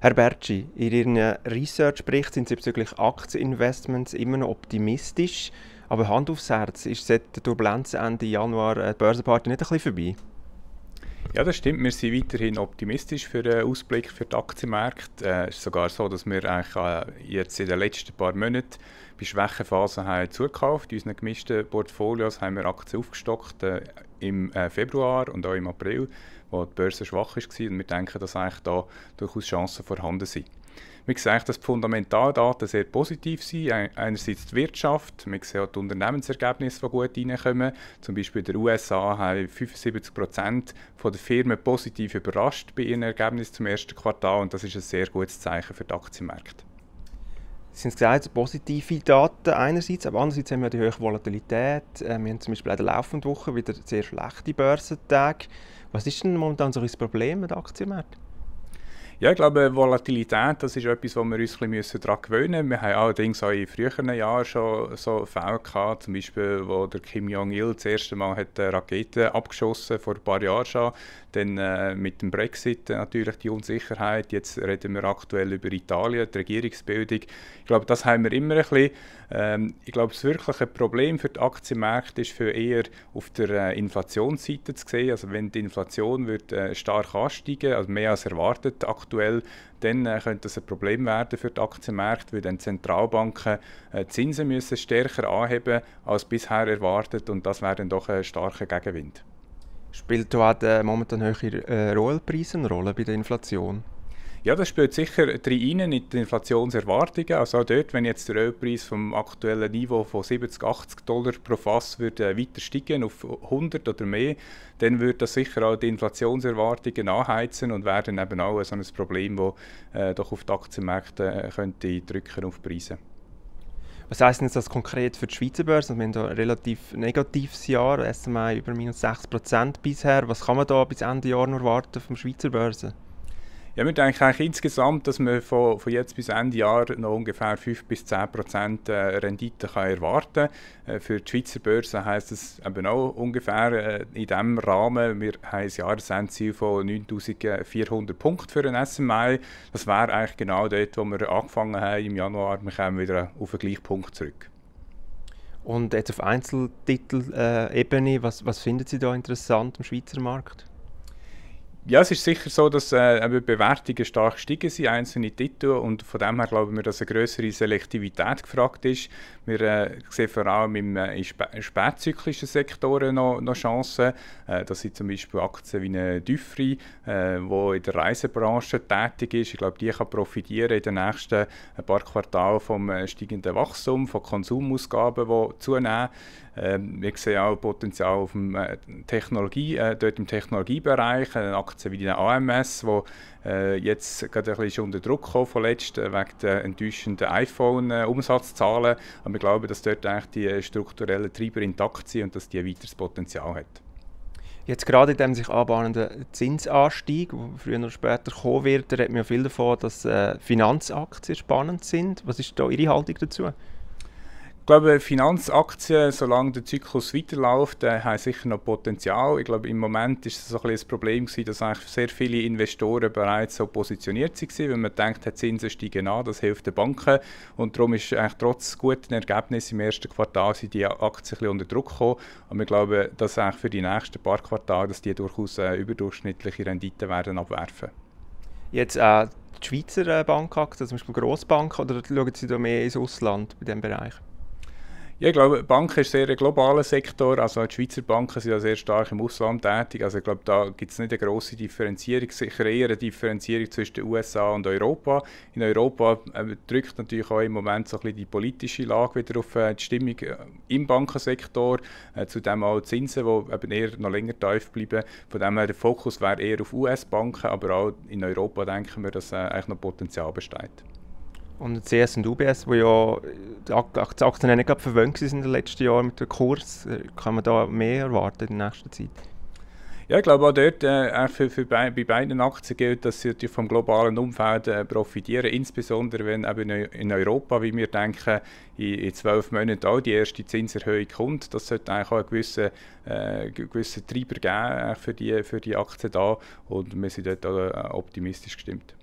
Herr Bertschi, in Ihrem Research-Bericht sind Sie bezüglich Aktieninvestments immer noch optimistisch. Aber Hand aufs Herz, ist seit der Turbulenz Ende Januar die Börsenparty nicht ein bisschen vorbei? Ja, das stimmt. Wir sind weiterhin optimistisch für den Ausblick für die Aktienmärkte. Äh, es ist sogar so, dass wir eigentlich äh, jetzt in den letzten paar Monaten bei schwachen Phasen haben. In unseren gemischten Portfolios haben wir Aktien aufgestockt äh, im äh, Februar und auch im April, wo die Börse schwach war. Und wir denken, dass eigentlich da durchaus Chancen vorhanden sind. Wir sehen, dass die Fundamentaldaten sehr positiv sind. Einerseits die Wirtschaft, wir sehen auch die Unternehmensergebnisse, die gut reinkommen. Zum Beispiel in den USA haben 75 Prozent der Firmen positiv überrascht bei ihren Ergebnissen zum ersten Quartal und das ist ein sehr gutes Zeichen für die Aktienmärkte. Haben gesagt, positive Daten einerseits, aber andererseits haben wir die hohe Volatilität. Äh, wir haben zum Beispiel in der laufenden Woche wieder sehr schlechte Börsentage. Was ist denn momentan so ein Problem mit Aktienmärkten? Ja, ich glaube, Volatilität, das ist etwas, wo wir uns ein bisschen daran gewöhnen müssen. Wir haben allerdings auch in früheren Jahren schon so Fälle gehabt, zum Beispiel, wo der Kim Jong-il das erste Mal hat Raketen abgeschossen, vor ein paar Jahren schon. Dann äh, mit dem Brexit natürlich die Unsicherheit. Jetzt reden wir aktuell über Italien, die Regierungsbildung. Ich glaube, das haben wir immer ein bisschen. Ähm, ich glaube, das wirkliche Problem für die Aktienmärkte ist für eher auf der äh, Inflationsseite zu sehen. Also wenn die Inflation wird, äh, stark ansteigen, also mehr als erwartet aktuell, dann äh, könnte das ein Problem werden für die Aktienmärkte, weil dann Zentralbanken äh, Zinsen müssen stärker anheben als bisher erwartet und das wäre dann doch ein starker Gegenwind. Spielt auch der momentan höhere äh, Rohölpreise eine Rolle bei der Inflation? Ja, das spielt sicher rein in die Inflationserwartungen. Also auch dort, wenn jetzt der Ölpreis vom aktuellen Niveau von 70, 80 Dollar pro Fass würde äh, weiter steigen auf 100 oder mehr, dann würde das sicher auch die Inflationserwartungen anheizen und wäre dann eben auch so ein Problem, das äh, doch auf die Aktienmärkte äh, könnte drücken auf Preise. Was heisst denn das konkret für die Schweizer Börse? Wir haben hier ein relativ negatives Jahr, SMI über minus 6% bisher. Was kann man da bis Ende Jahr noch erwarten vom Schweizer Börse? Ja, wir denken eigentlich insgesamt, dass man von, von jetzt bis Ende Jahr noch ungefähr 5 bis 10 Prozent äh, Rendite kann erwarten kann. Äh, für die Schweizer Börse heisst das eben auch ungefähr äh, in diesem Rahmen. Wir haben ein Jahresendziel von 9400 Punkten für ein SMI. Das wäre eigentlich genau dort, wo wir angefangen haben im Januar. Wir kommen wieder auf den gleichen Punkt zurück. Und jetzt auf Einzeltitel-Ebene, was, was finden Sie da interessant im Schweizer Markt? Ja, es ist sicher so, dass äh, Bewertungen stark gestiegen sind, einzelne Titel. Und von dem her glauben wir, dass eine größere Selektivität gefragt ist. Wir äh, sehen vor allem im, äh, in spä spätzyklischen Sektoren noch, noch Chancen. Äh, das sind zum Beispiel Aktien wie eine Dufry, äh, die in der Reisebranche tätig ist. Ich glaube, die kann profitieren in den nächsten ein paar Quartalen vom äh, steigenden Wachstum, von Konsumausgaben, die zunehmen. Ähm, wir sehen auch Potenzial auf dem, äh, Technologie, äh, dort im Technologiebereich, äh, Aktien wie die AMS, wo äh, jetzt gerade ein bisschen unter Druck kommen von letzt, äh, wegen der enttäuschenden iPhone-Umsatzzahlen. Aber wir glauben, dass dort eigentlich die strukturellen Treiber intakt sind und dass die ein weiteres Potenzial hat. Jetzt gerade in dem sich anbahnenden Zinsanstieg, der früher oder später kommen wird, da redet man ja viel davon, dass äh, Finanzaktien spannend sind. Was ist da Ihre Haltung dazu? Glaube, Finanzaktien, solange der Zyklus weiterläuft, äh, haben sicher noch Potenzial. Ich glaube, im Moment ist es so ein, Problem gewesen, dass eigentlich sehr viele Investoren bereits so positioniert waren, weil man denkt, die Zinsen steigen an, das hilft den Banken. Und darum ist eigentlich trotz guten Ergebnissen im ersten Quartal sind die Aktien ein unter Druck gekommen. Und wir glauben, dass eigentlich für die nächsten paar Quartale, dass die durchaus äh, überdurchschnittliche Renditen werden abwerfen. Jetzt äh, die Schweizer äh, Bankaktien, zum Beispiel Grossbanken, oder schauen Sie da mehr ins Ausland bei diesem Bereich? Ja, ich glaube, Banken ist sehr ein globaler Sektor. Also die Schweizer Banken sind ja sehr stark im Ausland tätig. Also ich glaube, da gibt es nicht eine grosse Differenzierung, sicher eher eine Differenzierung zwischen den USA und Europa. In Europa äh, drückt natürlich auch im Moment so ein bisschen die politische Lage wieder auf äh, die Stimmung äh, im Bankensektor. Zudem auch die Zinsen, die eben eher noch länger tief bleiben. Von dem her, der Fokus wäre eher auf US-Banken, aber auch in Europa denken wir, dass eigentlich noch Potenzial besteht. Und CS und UBS, wo ja die Aktien nicht gerade verwöhnt sind in den letzten Jahren mit dem Kurs, äh, kann man da mehr erwarten in der nächsten Zeit? Ja, ich glaube auch dort, äh, für, für bei, bei beiden Aktien gilt, dass sie vom globalen Umfeld äh, profitieren, insbesondere wenn eben in Europa, wie wir denken, in, in zwölf Monaten auch die erste Zinserhöhung kommt. Das sollte eigentlich auch einen gewissen, äh, gewissen Treiber geben äh, für, die, für die Aktien da und wir sind dort auch, äh, optimistisch gestimmt.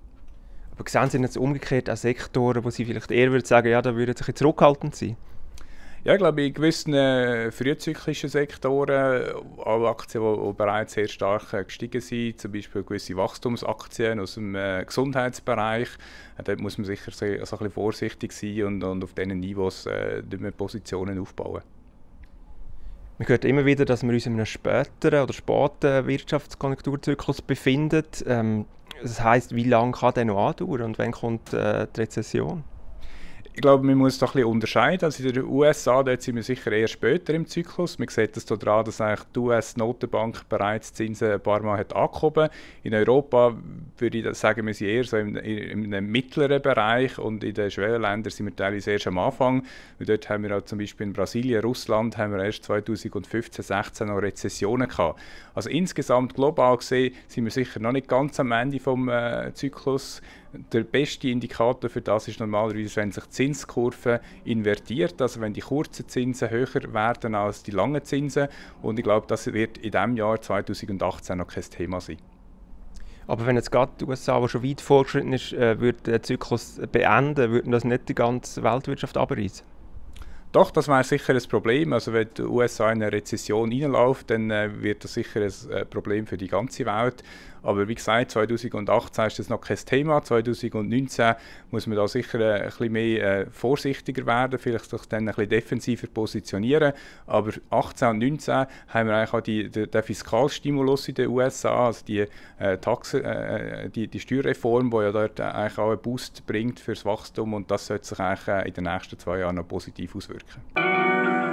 Aber sehen Sie jetzt umgekehrt auch Sektoren, wo Sie vielleicht eher würden sagen, ja, da würden Sie zurückhaltend sein? Ja, ich glaube, in gewissen äh, frühzyklischen Sektoren, auch Aktien, die, die, bereits sehr stark äh, gestiegen sind, zum Beispiel gewisse Wachstumsaktien aus dem äh, Gesundheitsbereich, äh, dort muss man sicher so, so ein bisschen vorsichtig sein und, und auf diesen Niveaus äh, Positionen aufbauen. Man hört immer wieder, dass wir uns in einem späteren oder späten Wirtschaftskonjunkturzyklus befinden. Ähm, das heißt, wie lange kann der noch andauern und wann kommt äh, die Rezession? Ich glaube, man muss da ein unterscheiden. Also in den USA dort sind wir sicher eher später im Zyklus. Man sieht das daran, dass eigentlich die US-Notenbank bereits Zinsen ein paar Mal hat angehoben. In Europa würde ich sagen, wir sind eher so im, einem mittleren Bereich und in den Schwellenländern sind wir teilweise erst am Anfang. Und dort haben wir auch zum Beispiel in Brasilien, Russland haben wir erst 2015, 16 noch Rezessionen gehabt. Also insgesamt global gesehen sind wir sicher noch nicht ganz am Ende vom äh, Zyklus der beste Indikator für das ist normalerweise, wenn sich die Zinskurve invertiert, also wenn die kurzen Zinsen höher werden als die langen Zinsen. Und ich glaube, das wird in diesem Jahr 2018 noch kein Thema sein. Aber wenn jetzt gerade die USA, die schon weit fortgeschritten ist, äh, würde den Zyklus beenden, würde das nicht die ganze Weltwirtschaft abreißen? Doch, das wäre sicher ein Problem. Also wenn die USA in eine Rezession reinläuft, dann äh, wird das sicher ein äh, Problem für die ganze Welt. Aber wie gesagt, 2018 ist das noch kein Thema. 2019 muss man da sicher äh, ein bisschen mehr äh, vorsichtiger werden, vielleicht sich dann ein bisschen defensiver positionieren. Aber 18 und 19 haben wir eigentlich auch die, die, den Fiskalstimulus in den USA, also die, äh, Taxe, äh, die, die Steuerreform, die ja dort eigentlich auch einen Boost bringt fürs Wachstum und das sollte sich eigentlich in den nächsten zwei Jahren noch positiv auswirken.